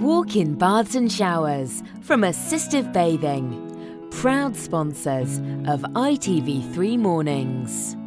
Walk-in baths and showers from Assistive Bathing, proud sponsors of ITV3 Mornings.